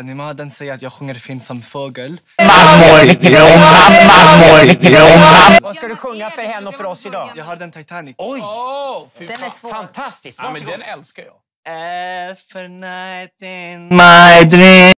Animaden säger att jag sjunger fint som fågel. Vad ska du sjunga för henne och för oss idag? Jag har den Titanic. Oj! Oh, Den är svår. Fantastiskt. Ja, men den älskar jag. Every night in my dream